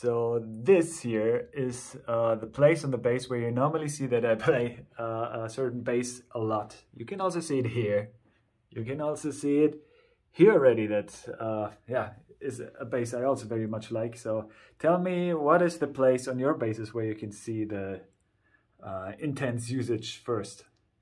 So this here is uh, the place on the bass where you normally see that I play uh, a certain bass a lot. You can also see it here. You can also see it here already that, uh, yeah, is a bass I also very much like. So tell me what is the place on your basses where you can see the uh, intense usage first?